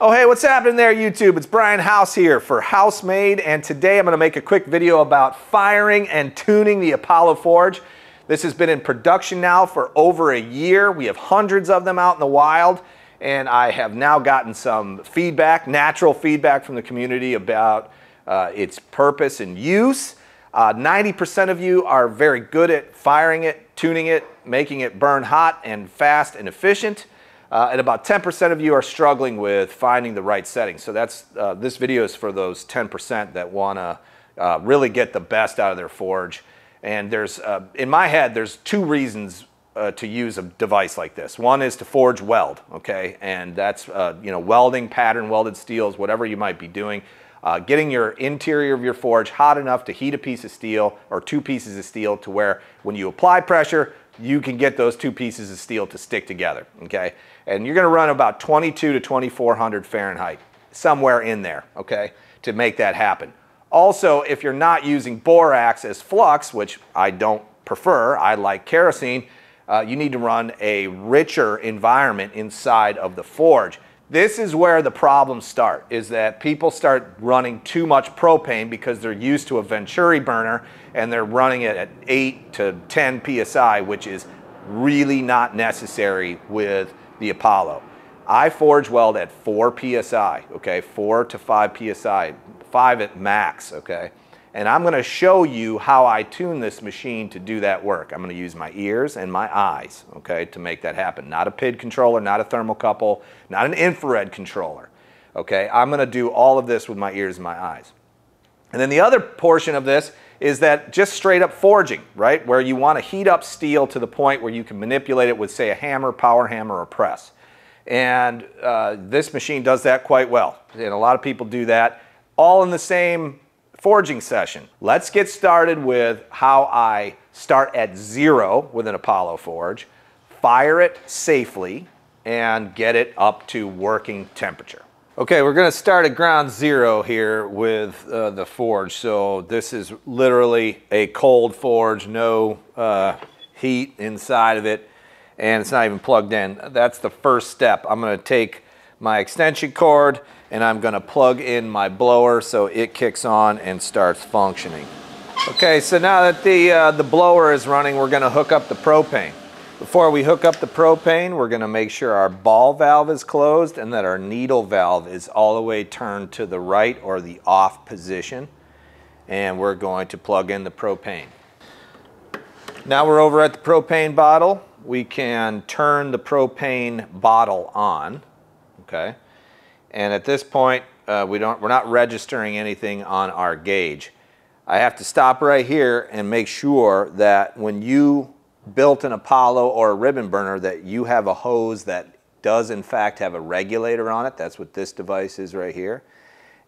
Oh hey, what's happening there YouTube? It's Brian House here for Housemade and today I'm going to make a quick video about firing and tuning the Apollo Forge. This has been in production now for over a year. We have hundreds of them out in the wild and I have now gotten some feedback, natural feedback from the community about uh, its purpose and use. 90% uh, of you are very good at firing it, tuning it, making it burn hot and fast and efficient. Uh, and about 10% of you are struggling with finding the right settings. So that's uh, this video is for those 10% that want to uh, really get the best out of their forge. And there's, uh, in my head, there's two reasons uh, to use a device like this. One is to forge weld, okay? And that's, uh, you know, welding, pattern welded steels, whatever you might be doing. getting your interior of your forge hot enough to heat a piece of steel or two pieces of steel to where when you apply pressure, you can get those two pieces of steel to stick together, okay? And you're gonna run about 22 to 2400 Fahrenheit, somewhere in there, okay, to make that happen. Also, if you're not using borax as flux, which I don't prefer, I like kerosene, uh, you need to run a richer environment inside of the forge. This is where the problems start, is that people start running too much propane because they're used to a Venturi burner and they're running it at 8 to 10 PSI, which is really not necessary with the Apollo. I forge weld at 4 PSI, okay, 4 to 5 PSI, 5 at max, okay? And I'm gonna show you how I tune this machine to do that work. I'm gonna use my ears and my eyes, okay, to make that happen. Not a PID controller, not a thermocouple, not an infrared controller, okay? I'm gonna do all of this with my ears and my eyes. And then the other portion of this is that just straight up forging, right? Where you wanna heat up steel to the point where you can manipulate it with say a hammer, power hammer, or press. And uh, this machine does that quite well. And a lot of people do that all in the same forging session. Let's get started with how I start at zero with an Apollo forge, fire it safely, and get it up to working temperature. Okay, we're gonna start at ground zero here with uh, the forge. So this is literally a cold forge, no uh, heat inside of it, and it's not even plugged in. That's the first step. I'm gonna take my extension cord and I'm gonna plug in my blower so it kicks on and starts functioning. Okay, so now that the, uh, the blower is running, we're gonna hook up the propane. Before we hook up the propane, we're gonna make sure our ball valve is closed and that our needle valve is all the way turned to the right or the off position. And we're going to plug in the propane. Now we're over at the propane bottle. We can turn the propane bottle on okay? And at this point, uh, we don't, we're not registering anything on our gauge. I have to stop right here and make sure that when you built an Apollo or a ribbon burner that you have a hose that does in fact have a regulator on it. That's what this device is right here.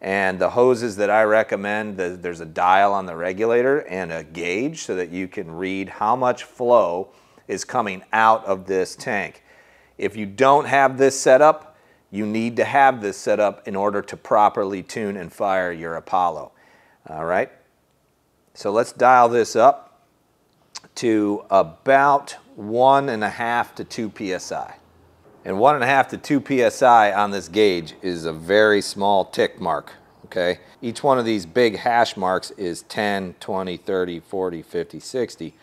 And the hoses that I recommend, there's a dial on the regulator and a gauge so that you can read how much flow is coming out of this tank. If you don't have this set up, you need to have this set up in order to properly tune and fire your Apollo. All right, so let's dial this up to about one and a half to two PSI. And one and a half to two PSI on this gauge is a very small tick mark, okay? Each one of these big hash marks is 10, 20, 30, 40, 50, 60.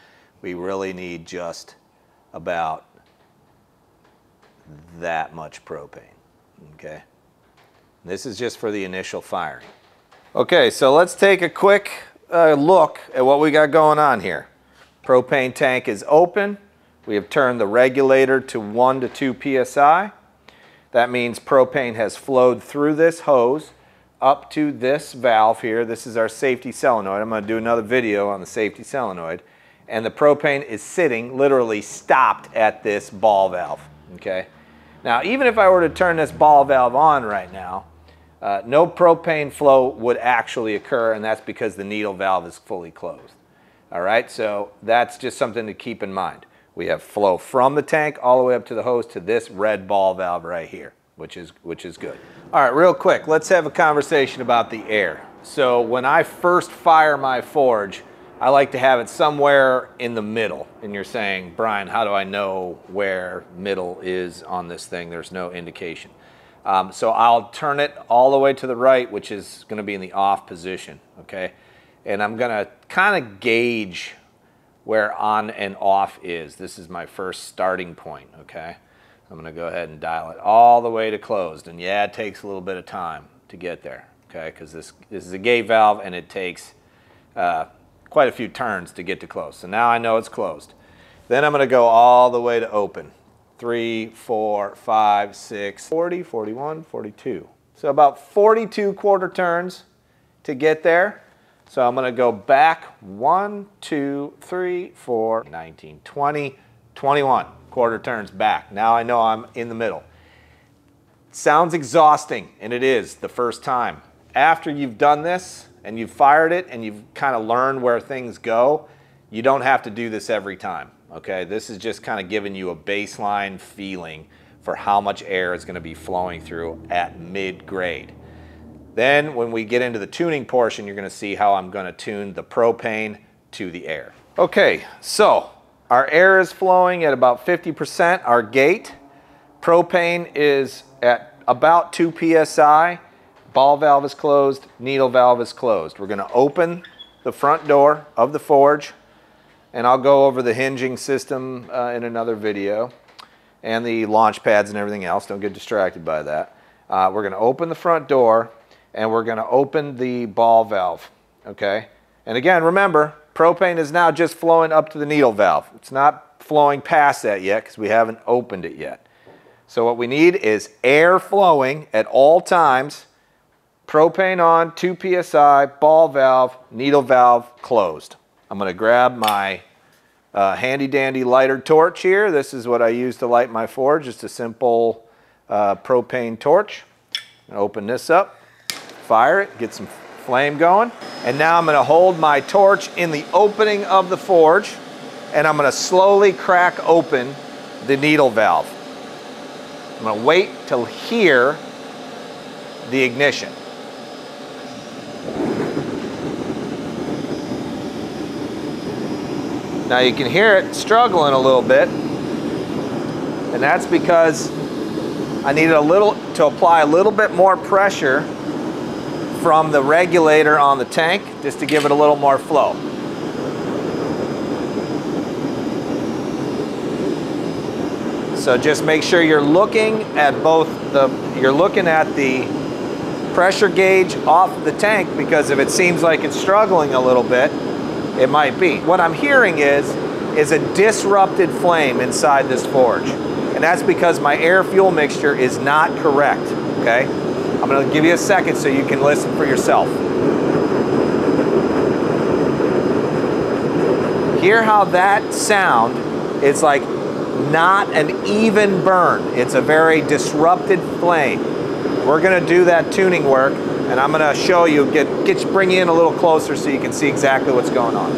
We really need just about that much propane okay? This is just for the initial firing. Okay, so let's take a quick uh, look at what we got going on here. Propane tank is open. We have turned the regulator to 1 to 2 psi. That means propane has flowed through this hose up to this valve here. This is our safety solenoid. I'm going to do another video on the safety solenoid. And the propane is sitting, literally stopped at this ball valve. Okay. Now, even if I were to turn this ball valve on right now, uh, no propane flow would actually occur, and that's because the needle valve is fully closed. All right, so that's just something to keep in mind. We have flow from the tank all the way up to the hose to this red ball valve right here, which is, which is good. All right, real quick, let's have a conversation about the air. So when I first fire my forge, I like to have it somewhere in the middle. And you're saying, Brian, how do I know where middle is on this thing? There's no indication. Um, so I'll turn it all the way to the right, which is going to be in the off position, okay? And I'm going to kind of gauge where on and off is. This is my first starting point, okay? I'm going to go ahead and dial it all the way to closed. And yeah, it takes a little bit of time to get there, okay? Because this, this is a gate valve and it takes uh, quite a few turns to get to close. So now I know it's closed. Then I'm going to go all the way to open. 3, 4, 5, 6, 40, 41, 42. So about 42 quarter turns to get there. So I'm going to go back 1, 2, 3, 4, 19, 20, 21 quarter turns back. Now I know I'm in the middle. Sounds exhausting, and it is the first time. After you've done this and you've fired it and you've kind of learned where things go, you don't have to do this every time. Okay, this is just kind of giving you a baseline feeling for how much air is going to be flowing through at mid grade. Then when we get into the tuning portion, you're going to see how I'm going to tune the propane to the air. Okay, so our air is flowing at about 50%, our gate. Propane is at about 2 psi. Ball valve is closed, needle valve is closed. We're going to open the front door of the forge and I'll go over the hinging system uh, in another video and the launch pads and everything else. Don't get distracted by that. Uh, we're going to open the front door and we're going to open the ball valve, okay? And again, remember, propane is now just flowing up to the needle valve. It's not flowing past that yet because we haven't opened it yet. So what we need is air flowing at all times, propane on, 2 psi, ball valve, needle valve closed. I'm going to grab my uh, handy dandy lighter torch here. This is what I use to light my forge, just a simple uh, propane torch. Open this up fire it, get some flame going. And now I'm gonna hold my torch in the opening of the forge and I'm gonna slowly crack open the needle valve. I'm gonna wait till hear the ignition. Now you can hear it struggling a little bit and that's because I needed a little to apply a little bit more pressure from the regulator on the tank just to give it a little more flow. So just make sure you're looking at both the, you're looking at the pressure gauge off the tank because if it seems like it's struggling a little bit, it might be. What I'm hearing is, is a disrupted flame inside this forge. And that's because my air fuel mixture is not correct, okay? I'm to give you a second so you can listen for yourself. Hear how that sound is like not an even burn. It's a very disrupted flame. We're to do that tuning work and I'm going to show you, get, get bring you in a little closer so you can see exactly what's going on.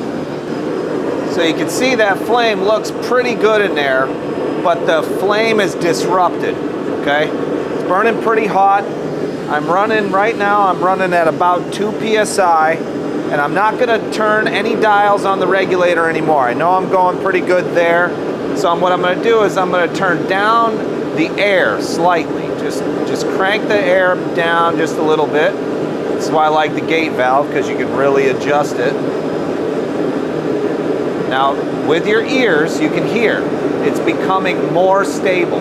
So you can see that flame looks pretty good in there, but the flame is disrupted, okay? It's burning pretty hot. I'm running right now, I'm running at about 2 psi and I'm not gonna turn any dials on the regulator anymore. I know I'm going pretty good there. So what I'm gonna do is I'm gonna turn down the air slightly. Just, just crank the air down just a little bit. This is why I like the gate valve because you can really adjust it. Now, with your ears, you can hear it's becoming more stable.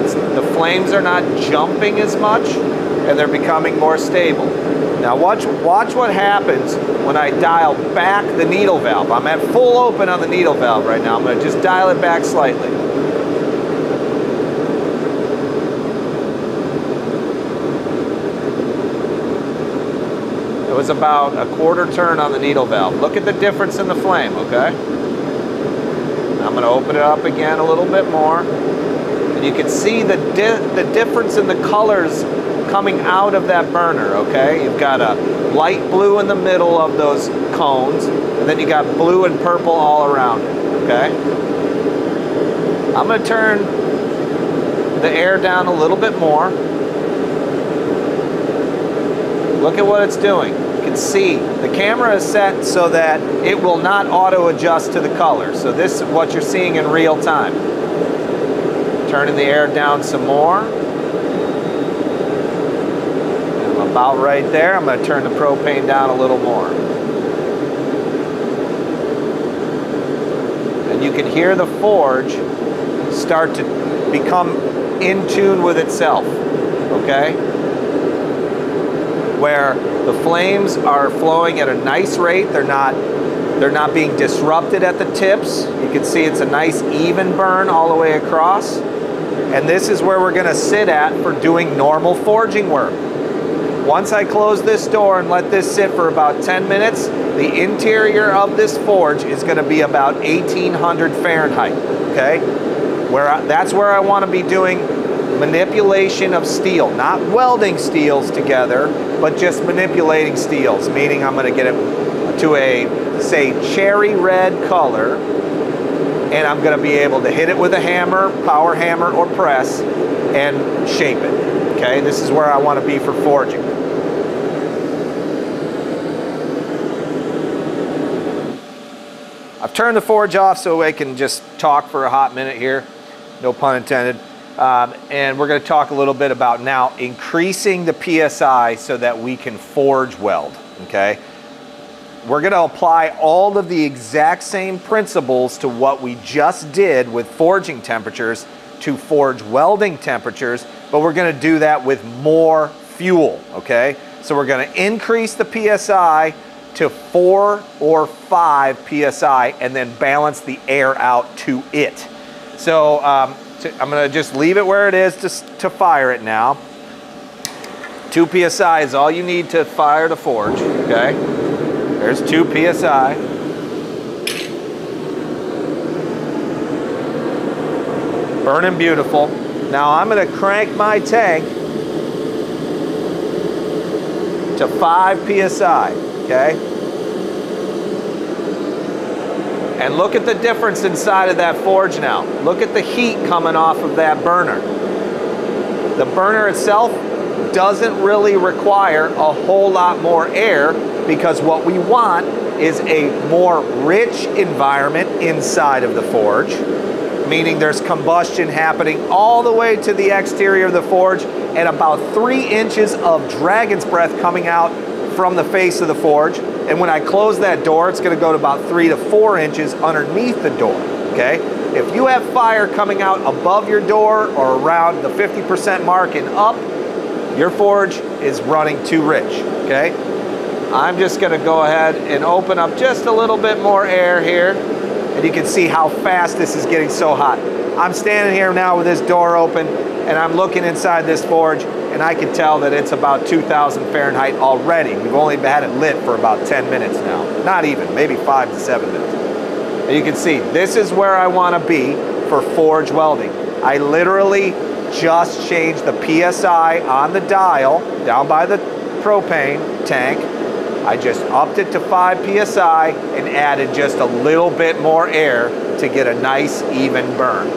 It's, the flames are not jumping as much and they're becoming more stable. Now watch, watch what happens when I dial back the needle valve. I'm at full open on the needle valve right now. I'm going to just dial it back slightly. It was about a quarter turn on the needle valve. Look at the difference in the flame, okay? I'm going to open it up again a little bit more. And you can see the, di the difference in the colors coming out of that burner, okay? You've got a light blue in the middle of those cones, and then you got blue and purple all around it, okay? I'm gonna turn the air down a little bit more. Look at what it's doing. Can see the camera is set so that it will not auto adjust to the color. So this is what you're seeing in real time. Turning the air down some more. I'm about right there. I'm going to turn the propane down a little more. And you can hear the forge start to become in tune with itself, okay? Where the flames are flowing at a nice rate, they're not they're not being disrupted at the tips. You can see it's a nice even burn all the way across. And this is where we're gonna sit at for doing normal forging work. Once I close this door and let this sit for about 10 minutes, the interior of this forge is gonna be about 1800 Fahrenheit, okay? Where I, that's where I wanna be doing manipulation of steel, not welding steels together, but just manipulating steels, meaning I'm gonna get it to a, say, cherry red color, and I'm gonna be able to hit it with a hammer, power hammer, or press, and shape it, okay? This is where I wanna be for forging. I've turned the forge off so I can just talk for a hot minute here, no pun intended. Um, and we're going to talk a little bit about now increasing the PSI so that we can forge weld, okay? We're going to apply all of the exact same principles to what we just did with forging temperatures to forge welding temperatures, but we're going to do that with more fuel, okay? So we're going to increase the PSI to four or five PSI and then balance the air out to it. So um, to, I'm gonna just leave it where it is to, to fire it now. Two PSI is all you need to fire the forge, okay? There's two PSI. Burning beautiful. Now I'm gonna crank my tank to five PSI, okay? And look at the difference inside of that forge now. Look at the heat coming off of that burner. The burner itself doesn't really require a whole lot more air because what we want is a more rich environment inside of the forge, meaning there's combustion happening all the way to the exterior of the forge and about three inches of dragon's breath coming out from the face of the forge. And when I close that door, it's gonna go to about three to four inches underneath the door, okay? If you have fire coming out above your door or around the 50% mark and up, your forge is running too rich, okay? I'm just gonna go ahead and open up just a little bit more air here, and you can see how fast this is getting so hot. I'm standing here now with this door open, and I'm looking inside this forge, and I can tell that it's about 2,000 Fahrenheit already. We've only had it lit for about 10 minutes now. Not even, maybe five to seven minutes. And you can see, this is where I wanna be for forge welding. I literally just changed the PSI on the dial down by the propane tank. I just upped it to 5 PSI and added just a little bit more air to get a nice even burn.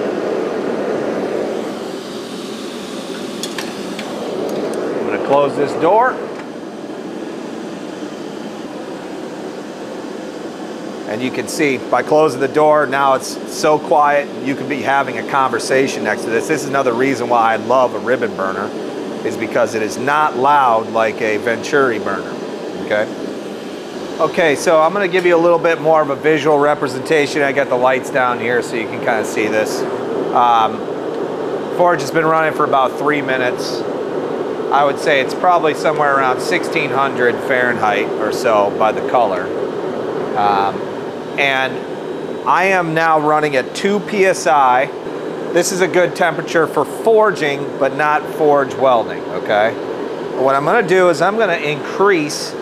I'm gonna close this door. And you can see by closing the door, now it's so quiet, you can be having a conversation next to this. This is another reason why I love a ribbon burner, is because it is not loud like a Venturi burner, okay? Okay, so I'm gonna give you a little bit more of a visual representation. I got the lights down here so you can kind of see this. Um, Forge has been running for about three minutes. I would say it's probably somewhere around 1600 Fahrenheit or so by the color. Um, and I am now running at 2 PSI. This is a good temperature for forging, but not forge welding, okay? What I'm gonna do is I'm gonna increase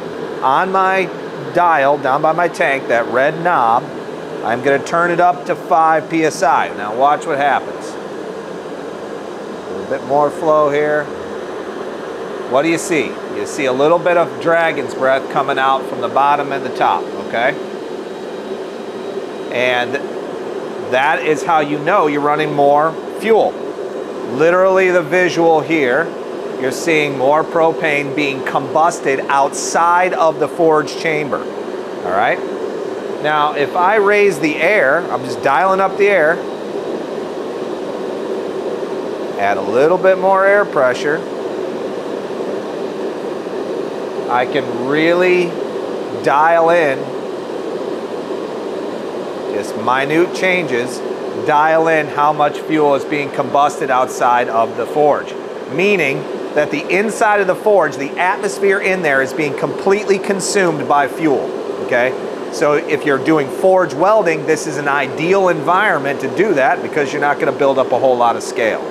on my dial down by my tank, that red knob, I'm gonna turn it up to 5 PSI. Now watch what happens. A little bit more flow here. What do you see? You see a little bit of dragon's breath coming out from the bottom and the top, okay? And that is how you know you're running more fuel. Literally the visual here, you're seeing more propane being combusted outside of the forge chamber, all right? Now, if I raise the air, I'm just dialing up the air, add a little bit more air pressure, I can really dial in just minute changes, dial in how much fuel is being combusted outside of the forge. Meaning that the inside of the forge, the atmosphere in there is being completely consumed by fuel, okay? So if you're doing forge welding, this is an ideal environment to do that because you're not gonna build up a whole lot of scale.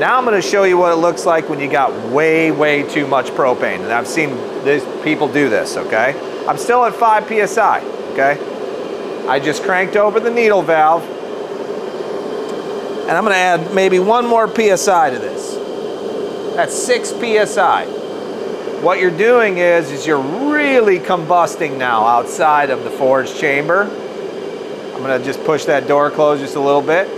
Now I'm gonna show you what it looks like when you got way, way too much propane. And I've seen these people do this, okay? I'm still at 5 PSI, okay? I just cranked over the needle valve and I'm gonna add maybe one more PSI to this. That's 6 PSI. What you're doing is, is you're really combusting now outside of the forge chamber. I'm gonna just push that door closed just a little bit.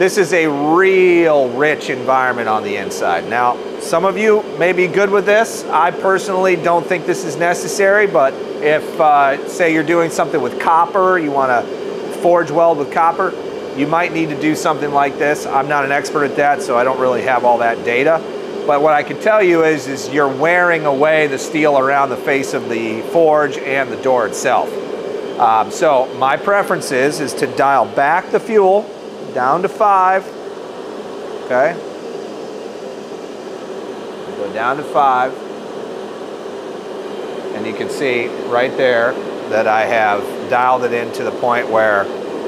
This is a real rich environment on the inside. Now, some of you may be good with this. I personally don't think this is necessary, but if, uh, say you're doing something with copper, you wanna forge weld with copper, you might need to do something like this. I'm not an expert at that, so I don't really have all that data. But what I can tell you is, is you're wearing away the steel around the face of the forge and the door itself. Um, so my preference is, is to dial back the fuel down to five, okay? Go down to five. And you can see right there that I have dialed it in to the point where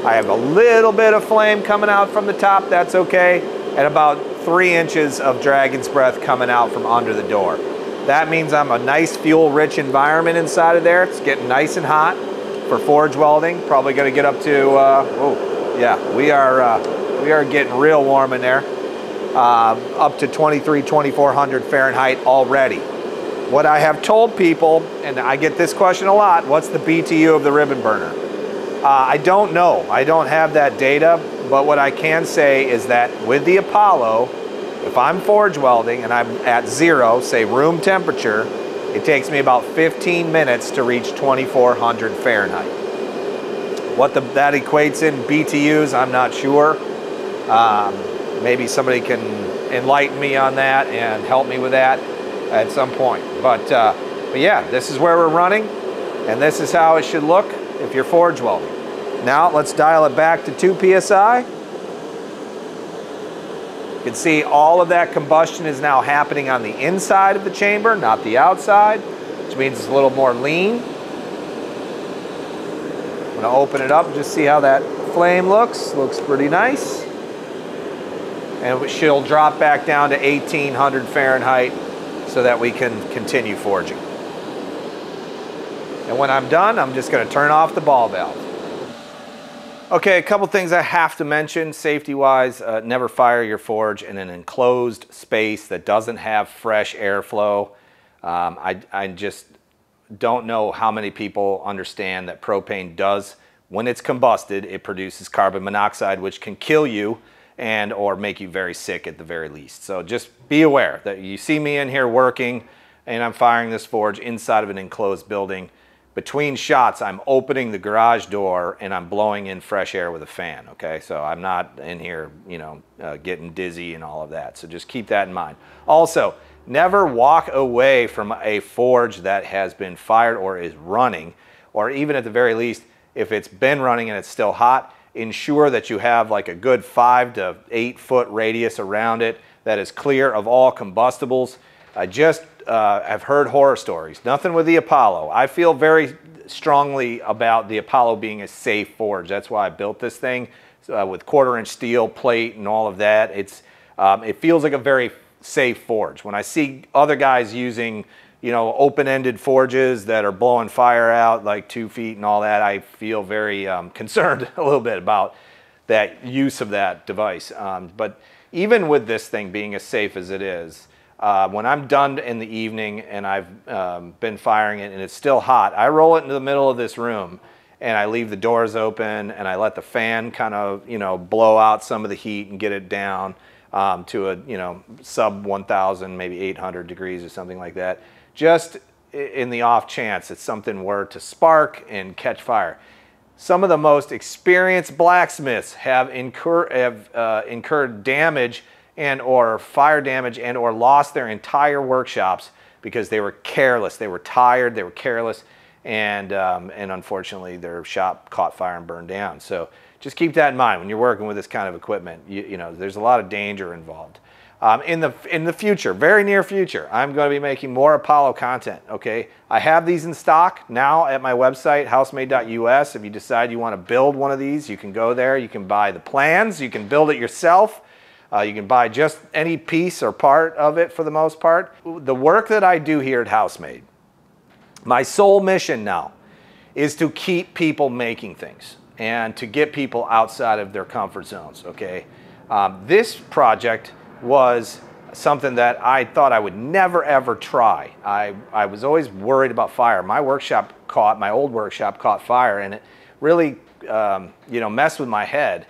I have a little bit of flame coming out from the top, that's okay, and about three inches of dragon's breath coming out from under the door. That means I'm a nice fuel rich environment inside of there. It's getting nice and hot for forge welding. Probably gonna get up to, uh, oh, yeah, we are, uh, we are getting real warm in there. Uh, up to 23, 2400 Fahrenheit already. What I have told people, and I get this question a lot, what's the BTU of the ribbon burner? Uh, I don't know. I don't have that data, but what I can say is that with the Apollo, if I'm forge welding and I'm at zero, say room temperature, it takes me about 15 minutes to reach 2400 Fahrenheit. What the, that equates in BTUs, I'm not sure. Um, maybe somebody can enlighten me on that and help me with that at some point. But, uh, but yeah, this is where we're running, and this is how it should look if you're forge welding. Now let's dial it back to 2 psi. You can see all of that combustion is now happening on the inside of the chamber, not the outside, which means it's a little more lean I'm gonna open it up and just see how that flame looks. Looks pretty nice. And she'll drop back down to 1800 Fahrenheit so that we can continue forging. And when I'm done, I'm just gonna turn off the ball valve. Okay, a couple things I have to mention safety-wise. Uh, never fire your forge in an enclosed space that doesn't have fresh airflow. Um, I, I just don't know how many people understand that propane does, when it's combusted, it produces carbon monoxide, which can kill you and or make you very sick at the very least. So just be aware that you see me in here working and I'm firing this forge inside of an enclosed building. Between shots, I'm opening the garage door and I'm blowing in fresh air with a fan, okay? So I'm not in here, you know, uh, getting dizzy and all of that. So just keep that in mind. Also, Never walk away from a forge that has been fired or is running, or even at the very least, if it's been running and it's still hot, ensure that you have like a good five to eight foot radius around it that is clear of all combustibles. I just uh, have heard horror stories. Nothing with the Apollo. I feel very strongly about the Apollo being a safe forge. That's why I built this thing uh, with quarter inch steel plate and all of that. It's, um, it feels like a very safe forge. When I see other guys using, you know, open-ended forges that are blowing fire out like two feet and all that, I feel very um, concerned a little bit about that use of that device. Um, but even with this thing being as safe as it is, uh, when I'm done in the evening and I've um, been firing it and it's still hot, I roll it into the middle of this room and I leave the doors open and I let the fan kind of, you know, blow out some of the heat and get it down um, to a you know sub 1,000, maybe 800 degrees or something like that, just in the off chance that something were to spark and catch fire. Some of the most experienced blacksmiths have, incur, have uh, incurred damage and or fire damage and or lost their entire workshops because they were careless. They were tired, they were careless, and, um, and unfortunately their shop caught fire and burned down. So just keep that in mind when you're working with this kind of equipment. You, you know, there's a lot of danger involved. Um, in the in the future, very near future, I'm going to be making more Apollo content. Okay, I have these in stock now at my website, housemade.us. If you decide you want to build one of these, you can go there. You can buy the plans. You can build it yourself. Uh, you can buy just any piece or part of it for the most part. The work that I do here at Housemade, my sole mission now, is to keep people making things and to get people outside of their comfort zones. Okay, um, this project was something that I thought I would never ever try. I, I was always worried about fire. My workshop caught, my old workshop caught fire and it really, um, you know, messed with my head.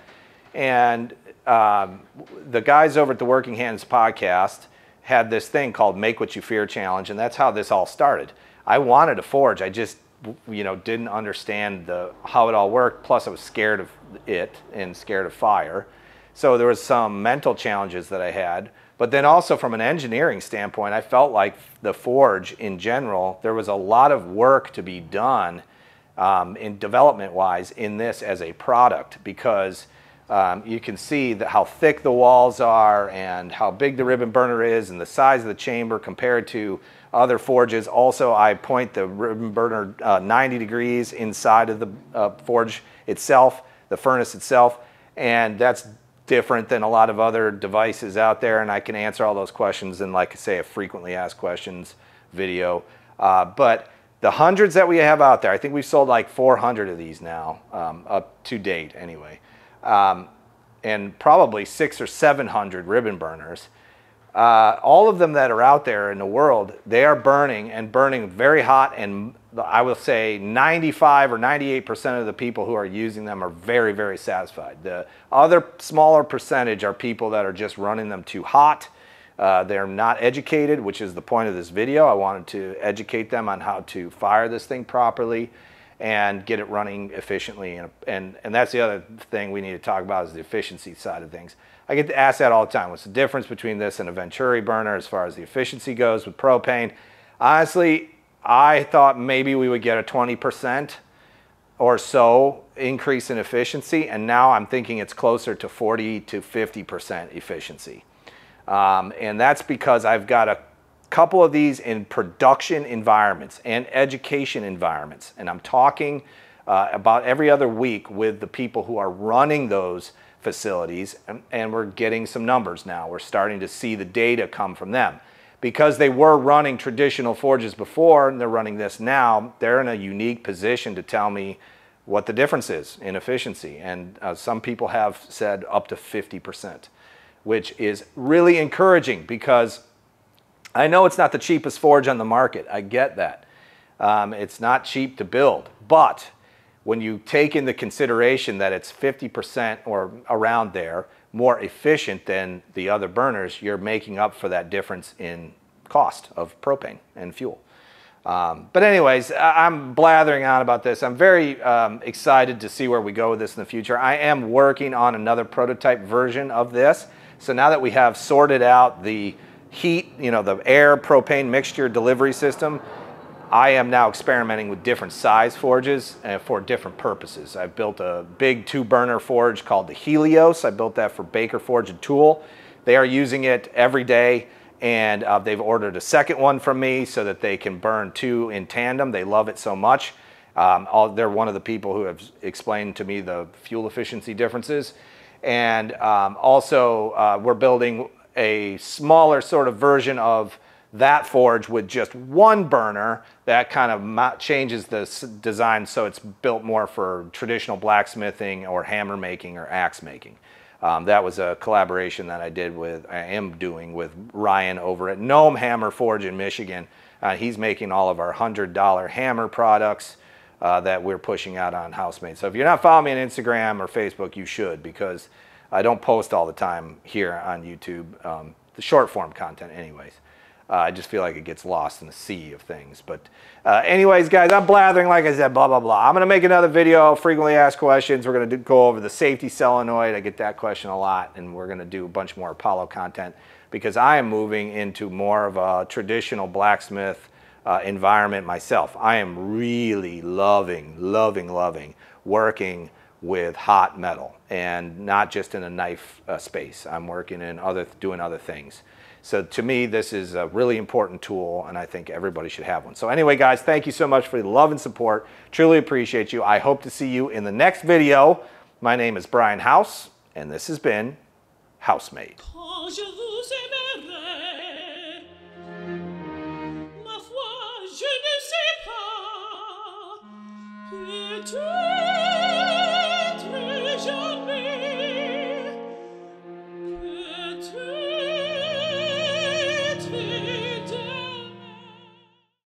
And um, the guys over at the Working Hands podcast had this thing called Make What You Fear Challenge, and that's how this all started. I wanted to forge, I just, you know, didn't understand the, how it all worked. Plus, I was scared of it and scared of fire. So there was some mental challenges that I had. But then also from an engineering standpoint, I felt like the Forge in general, there was a lot of work to be done um, in development wise in this as a product because um, you can see that how thick the walls are and how big the ribbon burner is and the size of the chamber compared to other forges. Also, I point the ribbon burner uh, 90 degrees inside of the uh, forge itself, the furnace itself, and that's different than a lot of other devices out there, and I can answer all those questions in, like I say, a frequently asked questions video. Uh, but the hundreds that we have out there, I think we've sold like 400 of these now, um, up to date anyway, um, and probably six or 700 ribbon burners. Uh, all of them that are out there in the world, they are burning and burning very hot and I will say 95 or 98% of the people who are using them are very, very satisfied. The other smaller percentage are people that are just running them too hot. Uh, they're not educated, which is the point of this video. I wanted to educate them on how to fire this thing properly and get it running efficiently. And, and, and that's the other thing we need to talk about is the efficiency side of things. I get asked that all the time. What's the difference between this and a Venturi burner as far as the efficiency goes with propane? Honestly, I thought maybe we would get a 20% or so increase in efficiency, and now I'm thinking it's closer to 40 to 50% efficiency. Um, and that's because I've got a couple of these in production environments and education environments. And I'm talking uh, about every other week with the people who are running those facilities, and, and we're getting some numbers now. We're starting to see the data come from them because they were running traditional forges before and they're running this now, they're in a unique position to tell me what the difference is in efficiency. And uh, some people have said up to 50%, which is really encouraging because I know it's not the cheapest forge on the market. I get that. Um, it's not cheap to build, but when you take into consideration that it's 50% or around there, more efficient than the other burners, you're making up for that difference in cost of propane and fuel. Um, but anyways, I'm blathering on about this. I'm very um, excited to see where we go with this in the future. I am working on another prototype version of this. So now that we have sorted out the heat, you know, the air propane mixture delivery system, I am now experimenting with different size forges uh, for different purposes. I've built a big two burner forge called the Helios. I built that for Baker Forge and Tool. They are using it every day and uh, they've ordered a second one from me so that they can burn two in tandem. They love it so much. Um, all, they're one of the people who have explained to me the fuel efficiency differences. And um, also uh, we're building a smaller sort of version of that forge with just one burner that kind of changes the design so it's built more for traditional blacksmithing or hammer making or axe making. Um, that was a collaboration that I did with, I am doing with Ryan over at Gnome Hammer Forge in Michigan. Uh, he's making all of our $100 hammer products uh, that we're pushing out on Housemade. So if you're not following me on Instagram or Facebook, you should because I don't post all the time here on YouTube, um, the short form content anyways. Uh, I just feel like it gets lost in the sea of things. But uh, anyways, guys, I'm blathering, like I said, blah, blah, blah. I'm going to make another video, frequently asked questions. We're going to go over the safety solenoid. I get that question a lot, and we're going to do a bunch more Apollo content because I am moving into more of a traditional blacksmith uh, environment myself. I am really loving, loving, loving working with hot metal and not just in a knife uh, space. I'm working in other, doing other things. So to me, this is a really important tool, and I think everybody should have one. So anyway, guys, thank you so much for the love and support. Truly appreciate you. I hope to see you in the next video. My name is Brian House, and this has been Housemade. Ma